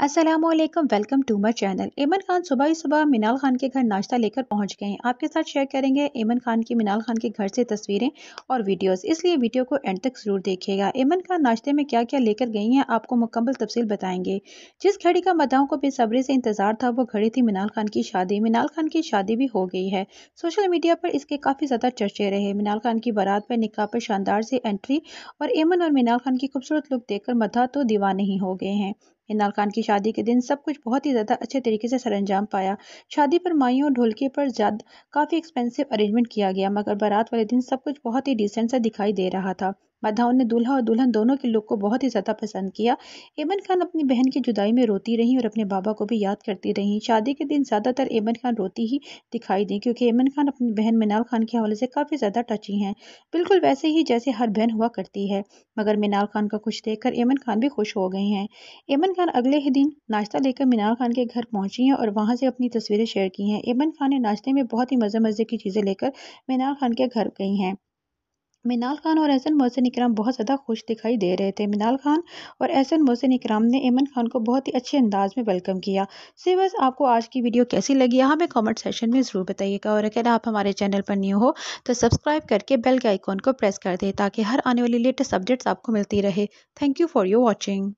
Aslam welcome to my channel Eman Khan सुबह ही सुबह मिनाल खान के घर नाश्ता लेकर पहुँच गए हैं। आपके साथ शेयर करेंगे एमन खान की मिनाल खान के घर से तस्वीरें और वीडियोस इसलिए वीडियो को एंड तक ज़रूर देखिएगा। एमन खान नाश्ते में क्या क्या लेकर गई हैं, आपको मुकम्मल तफसील बताएँगे। जिस घड़ी का मदाओं को बेसब्री से इंतज़ार था, वो घड़ी थी मिनाल खान की शादी। मिनाल खान की शादी भी हो गई है। सोशल मीडिया पर इसके काफ़ी ज़्यादा चर्चे रहे। मिनाल खान की बारात पर निकाह पर शानदार से एंट्री और एमन और मिनाल खान की खूबसूरत लुक देखकर मदा तो दीवाने ही हो गए हैं। इनाल खान की शादी के दिन सब कुछ बहुत ही ज़्यादा अच्छे तरीके से सरंजाम पाया। शादी पर माइयों और ढोलके पर ज़्यादा, काफ़ी एक्सपेंसिव अरेंजमेंट किया गया, मगर बारात वाले दिन सब कुछ बहुत ही डिसेंट सा दिखाई दे रहा था। माधाओं ने दूल्हा और दुल्हन दोनों के लुक को बहुत ही ज़्यादा पसंद किया। एमन खान अपनी बहन की जुदाई में रोती रही और अपने बाबा को भी याद करती रही। शादी के दिन ज़्यादातर एमन खान रोती ही दिखाई दी, क्योंकि एमन खान अपनी बहन मिनाल खान के हवाले से काफ़ी ज़्यादा टची हैं। बिल्कुल वैसे ही जैसे हर बहन हुआ करती है, मगर मिनाल खान का खुश देखकर एमन खान भी खुश हो गए हैं। एमन खान अगले ही दिन नाश्ता लेकर मिनाल खान के घर पहुँची हैं और वहाँ से अपनी तस्वीरें शेयर की हैं। एमन खान ने नाश्ते में बहुत ही मज़े मज़े की चीज़ें लेकर मिनाल खान के घर गई हैं। मिनाल खान और एहसन मोहसिन इकराम बहुत ज़्यादा खुश दिखाई दे रहे थे। मिनाल खान और एहसन मोहसिन इकराम ने एमन खान को बहुत ही अच्छे अंदाज में वेलकम किया। से बस आपको आज की वीडियो कैसी लगी हमें कमेंट सेशन में ज़रूर बताइएगा और अगर आप हमारे चैनल पर न्यू हो तो सब्सक्राइब करके बेल के आइकॉन को प्रेस कर दें, ताकि हर आने वाली लेटेस्ट अपडेट्स आपको मिलती रहे। Thank you for your watching.